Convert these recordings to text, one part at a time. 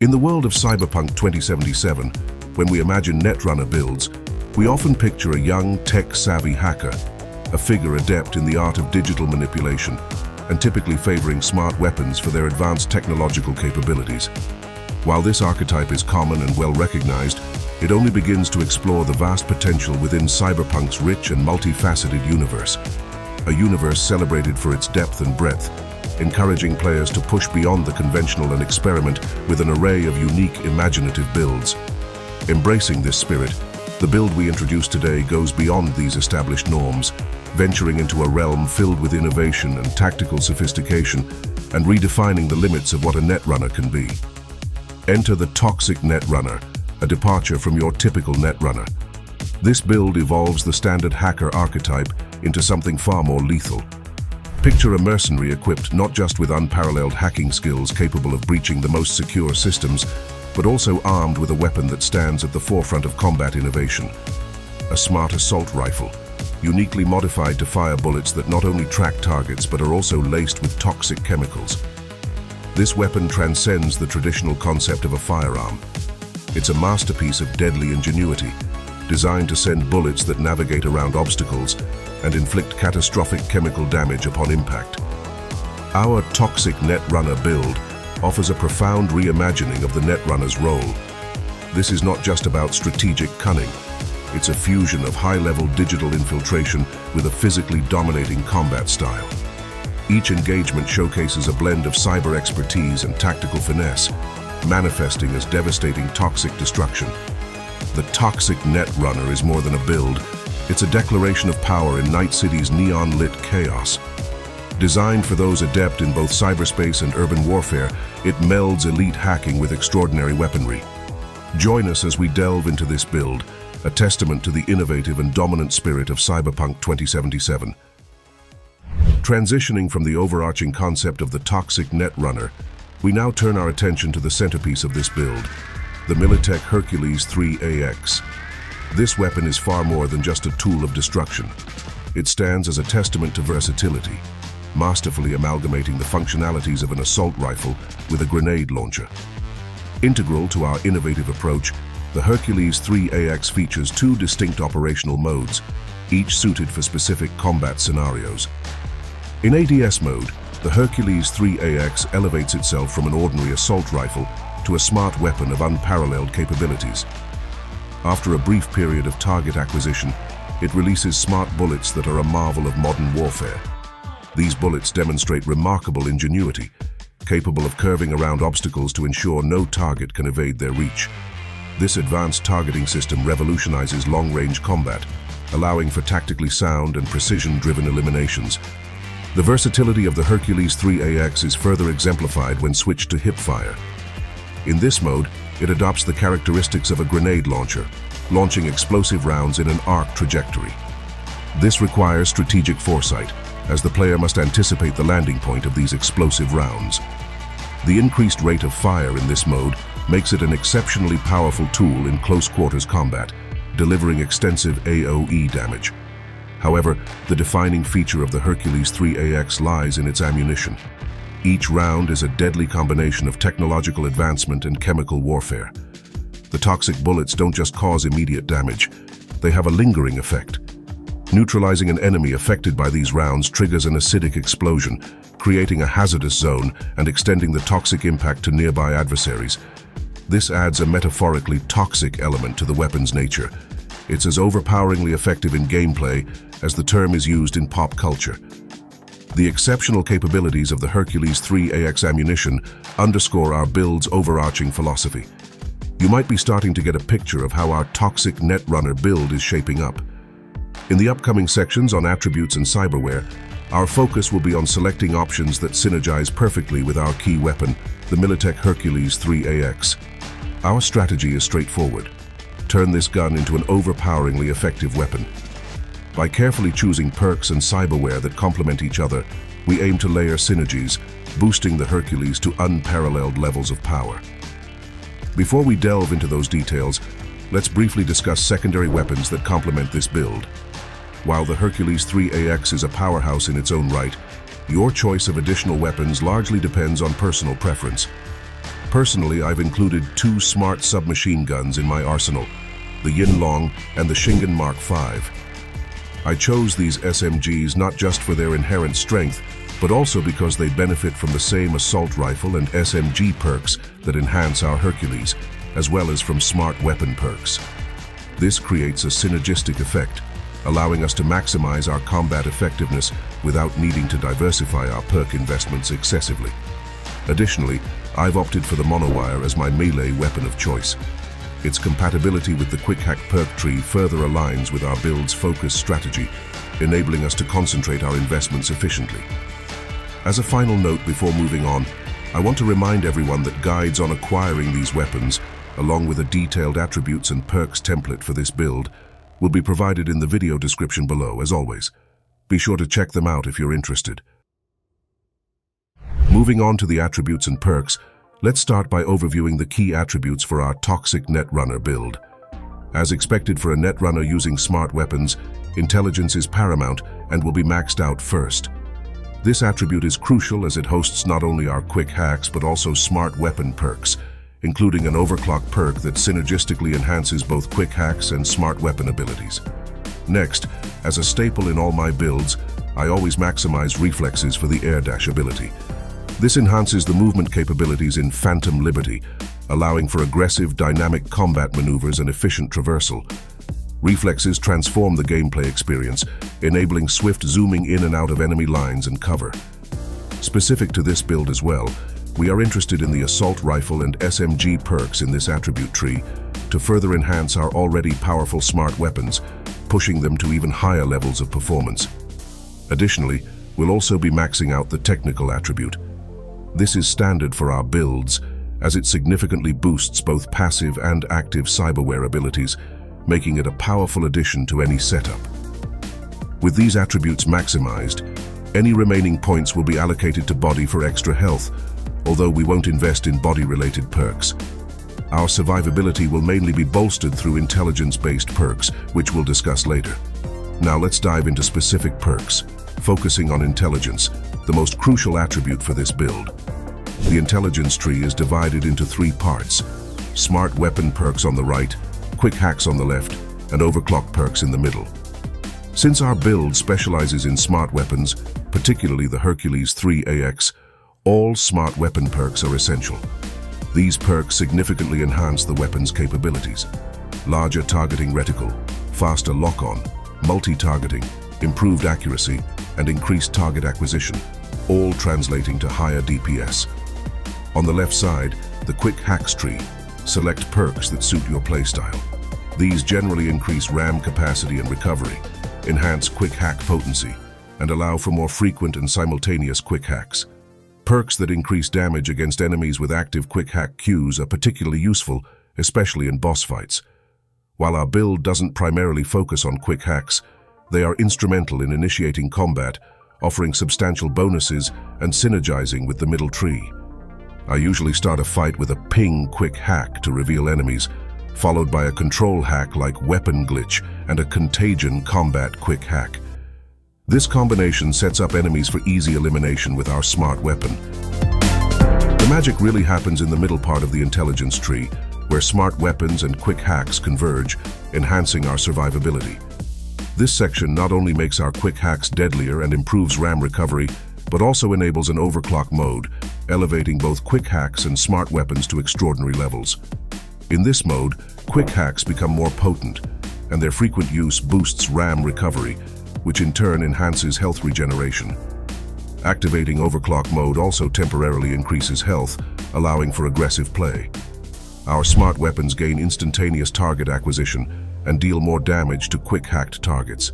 In the world of Cyberpunk 2077, when we imagine Netrunner builds, we often picture a young, tech-savvy hacker, a figure adept in the art of digital manipulation, and typically favoring smart weapons for their advanced technological capabilities. While this archetype is common and well recognized, it only begins to explore the vast potential within Cyberpunk's rich and multifaceted universe, a universe celebrated for its depth and breadth, encouraging players to push beyond the conventional and experiment with an array of unique, imaginative builds. Embracing this spirit, the build we introduce today goes beyond these established norms, venturing into a realm filled with innovation and tactical sophistication, and redefining the limits of what a netrunner can be. Enter the Toxic Netrunner, a departure from your typical netrunner. This build evolves the standard hacker archetype into something far more lethal, Picture a mercenary equipped not just with unparalleled hacking skills capable of breaching the most secure systems, but also armed with a weapon that stands at the forefront of combat innovation. A smart assault rifle, uniquely modified to fire bullets that not only track targets but are also laced with toxic chemicals. This weapon transcends the traditional concept of a firearm. It's a masterpiece of deadly ingenuity, designed to send bullets that navigate around obstacles and inflict catastrophic chemical damage upon impact. Our Toxic Netrunner build offers a profound reimagining of the Netrunner's role. This is not just about strategic cunning. It's a fusion of high-level digital infiltration with a physically dominating combat style. Each engagement showcases a blend of cyber expertise and tactical finesse, manifesting as devastating toxic destruction. The Toxic Netrunner is more than a build, it's a declaration of power in Night City's neon-lit chaos. Designed for those adept in both cyberspace and urban warfare, it melds elite hacking with extraordinary weaponry. Join us as we delve into this build, a testament to the innovative and dominant spirit of Cyberpunk 2077. Transitioning from the overarching concept of the toxic netrunner, we now turn our attention to the centerpiece of this build, the Militech Hercules 3AX. This weapon is far more than just a tool of destruction. It stands as a testament to versatility, masterfully amalgamating the functionalities of an assault rifle with a grenade launcher. Integral to our innovative approach, the Hercules 3AX features two distinct operational modes, each suited for specific combat scenarios. In ADS mode, the Hercules 3AX elevates itself from an ordinary assault rifle to a smart weapon of unparalleled capabilities. After a brief period of target acquisition, it releases smart bullets that are a marvel of modern warfare. These bullets demonstrate remarkable ingenuity, capable of curving around obstacles to ensure no target can evade their reach. This advanced targeting system revolutionizes long-range combat, allowing for tactically sound and precision-driven eliminations. The versatility of the Hercules 3AX is further exemplified when switched to hipfire. In this mode, it adopts the characteristics of a grenade launcher, launching explosive rounds in an arc trajectory. This requires strategic foresight, as the player must anticipate the landing point of these explosive rounds. The increased rate of fire in this mode makes it an exceptionally powerful tool in close quarters combat, delivering extensive AoE damage. However, the defining feature of the Hercules 3AX lies in its ammunition. Each round is a deadly combination of technological advancement and chemical warfare. The toxic bullets don't just cause immediate damage, they have a lingering effect. Neutralizing an enemy affected by these rounds triggers an acidic explosion, creating a hazardous zone and extending the toxic impact to nearby adversaries. This adds a metaphorically toxic element to the weapon's nature. It's as overpoweringly effective in gameplay as the term is used in pop culture. The exceptional capabilities of the Hercules 3AX ammunition underscore our build's overarching philosophy. You might be starting to get a picture of how our toxic Netrunner build is shaping up. In the upcoming sections on attributes and cyberware, our focus will be on selecting options that synergize perfectly with our key weapon, the Militech Hercules 3AX. Our strategy is straightforward. Turn this gun into an overpoweringly effective weapon. By carefully choosing perks and cyberware that complement each other, we aim to layer synergies, boosting the Hercules to unparalleled levels of power. Before we delve into those details, let's briefly discuss secondary weapons that complement this build. While the Hercules 3AX is a powerhouse in its own right, your choice of additional weapons largely depends on personal preference. Personally, I've included two smart submachine guns in my arsenal, the Yinglong and the Shingen Mark V. I chose these SMGs not just for their inherent strength, but also because they benefit from the same assault rifle and SMG perks that enhance our Hercules, as well as from smart weapon perks. This creates a synergistic effect, allowing us to maximize our combat effectiveness without needing to diversify our perk investments excessively. Additionally, I've opted for the monowire as my melee weapon of choice. Its compatibility with the Quick Hack perk tree further aligns with our build's focus strategy, enabling us to concentrate our investments efficiently. As a final note before moving on, I want to remind everyone that guides on acquiring these weapons, along with a detailed attributes and perks template for this build, will be provided in the video description below, as always. Be sure to check them out if you're interested. Moving on to the attributes and perks, let's start by overviewing the key attributes for our Toxic Netrunner build. As expected for a Netrunner using smart weapons, intelligence is paramount and will be maxed out first. This attribute is crucial as it hosts not only our quick hacks but also smart weapon perks, including an overclock perk that synergistically enhances both quick hacks and smart weapon abilities. Next, as a staple in all my builds, I always maximize reflexes for the air dash ability. This enhances the movement capabilities in Phantom Liberty, allowing for aggressive, dynamic combat maneuvers and efficient traversal, Reflexes transform the gameplay experience, enabling swift zooming in and out of enemy lines and cover. Specific to this build as well, we are interested in the assault rifle and SMG perks in this attribute tree to further enhance our already powerful smart weapons, pushing them to even higher levels of performance. Additionally, we'll also be maxing out the technical attribute. This is standard for our builds, as it significantly boosts both passive and active cyberware abilities, making it a powerful addition to any setup. With these attributes maximized, any remaining points will be allocated to body for extra health, although we won't invest in body-related perks. Our survivability will mainly be bolstered through intelligence-based perks, which we'll discuss later. Now let's dive into specific perks, focusing on intelligence, the most crucial attribute for this build. The intelligence tree is divided into three parts, smart weapon perks on the right, quick hacks on the left, and overclock perks in the middle. Since our build specializes in smart weapons, particularly the Hercules 3AX, all smart weapon perks are essential. These perks significantly enhance the weapon's capabilities. Larger targeting reticle, faster lock-on, multi-targeting, improved accuracy, and increased target acquisition, all translating to higher DPS. On the left side, the Quick Hacks tree Select perks that suit your playstyle. These generally increase RAM capacity and recovery, enhance quick hack potency, and allow for more frequent and simultaneous quick hacks. Perks that increase damage against enemies with active quick hack queues are particularly useful, especially in boss fights. While our build doesn't primarily focus on quick hacks, they are instrumental in initiating combat, offering substantial bonuses and synergizing with the middle tree. I usually start a fight with a ping quick hack to reveal enemies, followed by a control hack like weapon glitch and a contagion combat quick hack. This combination sets up enemies for easy elimination with our smart weapon. The magic really happens in the middle part of the intelligence tree, where smart weapons and quick hacks converge, enhancing our survivability. This section not only makes our quick hacks deadlier and improves RAM recovery, but also enables an overclock mode, elevating both quick hacks and smart weapons to extraordinary levels. In this mode, quick hacks become more potent, and their frequent use boosts RAM recovery, which in turn enhances health regeneration. Activating overclock mode also temporarily increases health, allowing for aggressive play. Our smart weapons gain instantaneous target acquisition and deal more damage to quick-hacked targets.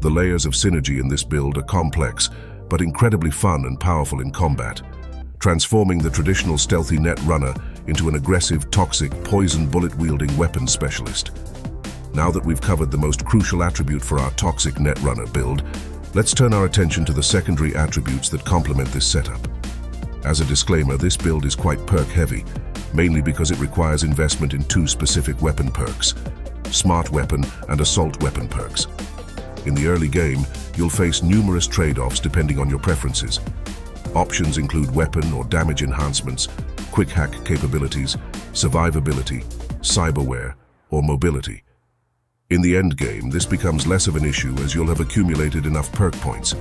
The layers of synergy in this build are complex, but incredibly fun and powerful in combat, transforming the traditional stealthy net runner into an aggressive, toxic, poison bullet-wielding weapons specialist. Now that we've covered the most crucial attribute for our toxic net runner build, let's turn our attention to the secondary attributes that complement this setup. As a disclaimer, this build is quite perk-heavy, mainly because it requires investment in two specific weapon perks, smart weapon and assault weapon perks. In the early game, you'll face numerous trade-offs depending on your preferences. Options include weapon or damage enhancements, quick hack capabilities, survivability, cyberware, or mobility. In the endgame, this becomes less of an issue as you'll have accumulated enough perk points.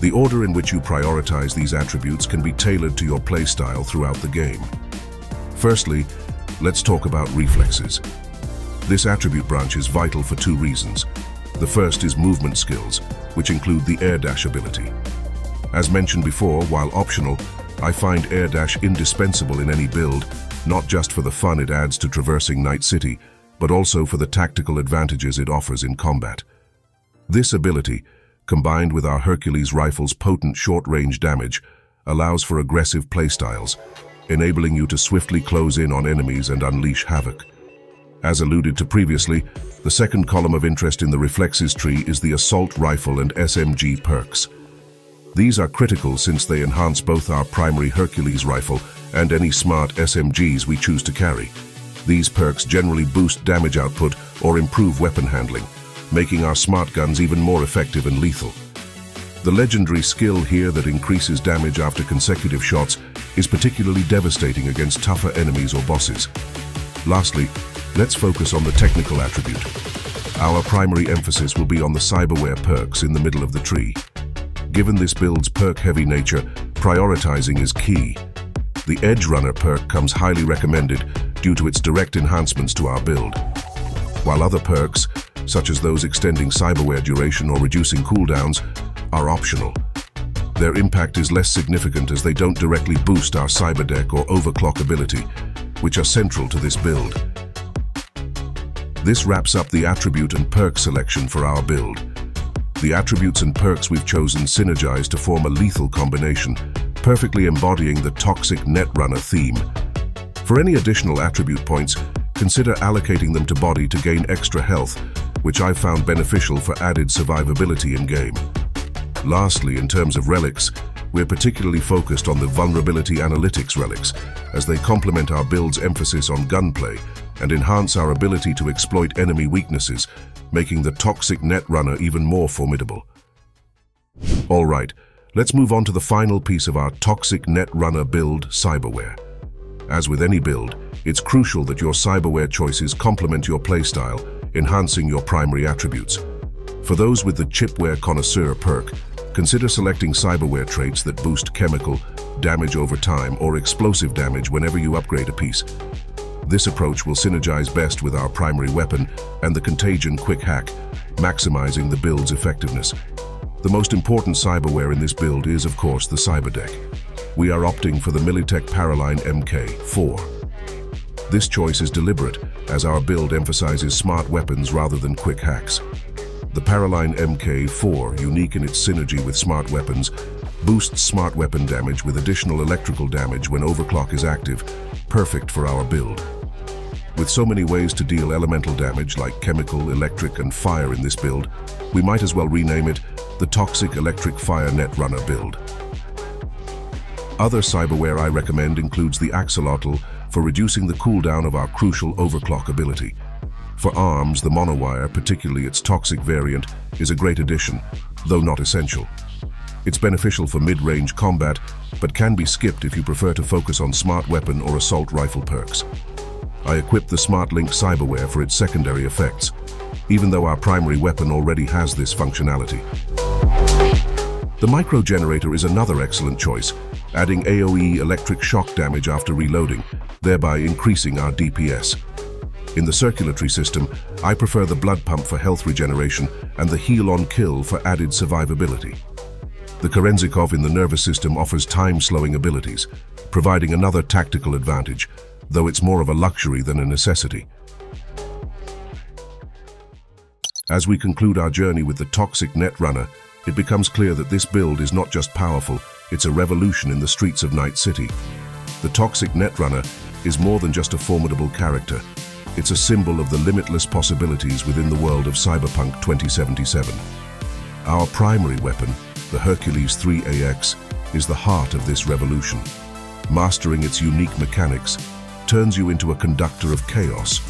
The order in which you prioritize these attributes can be tailored to your playstyle throughout the game. Firstly, let's talk about reflexes. This attribute branch is vital for two reasons. The first is movement skills, which include the air dash ability. As mentioned before, while optional, I find air dash indispensable in any build, not just for the fun it adds to traversing Night City, but also for the tactical advantages it offers in combat. This ability, combined with our Hercules rifle's potent short-range damage, allows for aggressive playstyles, enabling you to swiftly close in on enemies and unleash havoc. As alluded to previously, the second column of interest in the reflexes tree is the assault rifle and SMG perks. These are critical since they enhance both our primary Hercules rifle and any smart SMGs we choose to carry. These perks generally boost damage output or improve weapon handling, making our smart guns even more effective and lethal. The legendary skill here that increases damage after consecutive shots is particularly devastating against tougher enemies or bosses. Lastly, let's focus on the technical attribute. Our primary emphasis will be on the cyberware perks in the middle of the tree. Given this build's perk-heavy nature, prioritizing is key. The Edge Runner perk comes highly recommended due to its direct enhancements to our build. While other perks, such as those extending cyberware duration or reducing cooldowns, are optional. Their impact is less significant as they don't directly boost our cyberdeck or overclock ability, which are central to this build. This wraps up the attribute and perk selection for our build. The attributes and perks we've chosen synergize to form a lethal combination, perfectly embodying the toxic Netrunner theme. For any additional attribute points, consider allocating them to body to gain extra health, which I've found beneficial for added survivability in-game. Lastly, in terms of relics, we're particularly focused on the Vulnerability Analytics relics, as they complement our build's emphasis on gunplay and enhance our ability to exploit enemy weaknesses, making the Toxic Netrunner even more formidable. Alright, let's move on to the final piece of our Toxic Netrunner build, Cyberware. As with any build, it's crucial that your cyberware choices complement your playstyle, enhancing your primary attributes. For those with the Chipware Connoisseur perk, Consider selecting cyberware traits that boost chemical, damage over time, or explosive damage whenever you upgrade a piece. This approach will synergize best with our primary weapon and the Contagion Quick Hack, maximizing the build's effectiveness. The most important cyberware in this build is, of course, the Cyberdeck. We are opting for the Militech Paraline MK4. This choice is deliberate, as our build emphasizes smart weapons rather than quick hacks. The Paraline MK4, unique in its synergy with smart weapons, boosts smart weapon damage with additional electrical damage when overclock is active, perfect for our build. With so many ways to deal elemental damage like chemical, electric and fire in this build, we might as well rename it the Toxic Electric Fire Net Runner build. Other cyberware I recommend includes the Axolotl for reducing the cooldown of our crucial overclock ability. For ARMS, the monowire, particularly its toxic variant, is a great addition, though not essential. It's beneficial for mid-range combat, but can be skipped if you prefer to focus on smart weapon or assault rifle perks. I equipped the SmartLink cyberware for its secondary effects, even though our primary weapon already has this functionality. The micro generator is another excellent choice, adding AoE electric shock damage after reloading, thereby increasing our DPS. In the circulatory system, I prefer the blood pump for health regeneration and the heal on kill for added survivability. The Kerenzikov in the nervous system offers time-slowing abilities, providing another tactical advantage, though it's more of a luxury than a necessity. As we conclude our journey with the toxic Netrunner, it becomes clear that this build is not just powerful, it's a revolution in the streets of Night City. The toxic Netrunner is more than just a formidable character. It's a symbol of the limitless possibilities within the world of Cyberpunk 2077. Our primary weapon, the Hercules 3AX, is the heart of this revolution. Mastering its unique mechanics turns you into a conductor of chaos,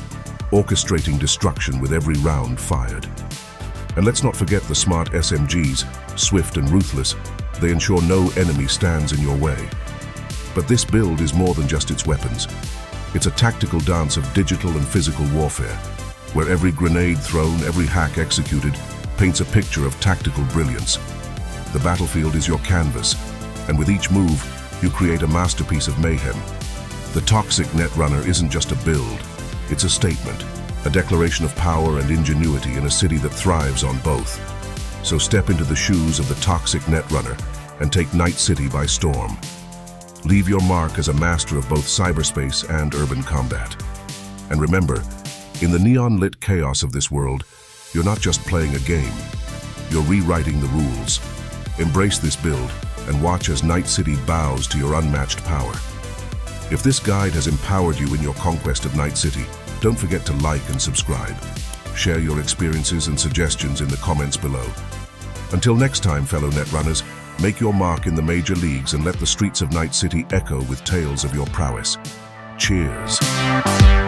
orchestrating destruction with every round fired. And let's not forget the smart SMGs, swift and ruthless. They ensure no enemy stands in your way. But this build is more than just its weapons. It's a tactical dance of digital and physical warfare, where every grenade thrown, every hack executed, paints a picture of tactical brilliance. The battlefield is your canvas, and with each move, you create a masterpiece of mayhem. The Toxic Netrunner isn't just a build, it's a statement, a declaration of power and ingenuity in a city that thrives on both. So step into the shoes of the Toxic Netrunner and take Night City by storm. Leave your mark as a master of both cyberspace and urban combat. And remember, in the neon-lit chaos of this world, you're not just playing a game, you're rewriting the rules. Embrace this build and watch as Night City bows to your unmatched power. If this guide has empowered you in your conquest of Night City, don't forget to like and subscribe. Share your experiences and suggestions in the comments below. Until next time, fellow Netrunners, make your mark in the major leagues and let the streets of Night City echo with tales of your prowess. Cheers.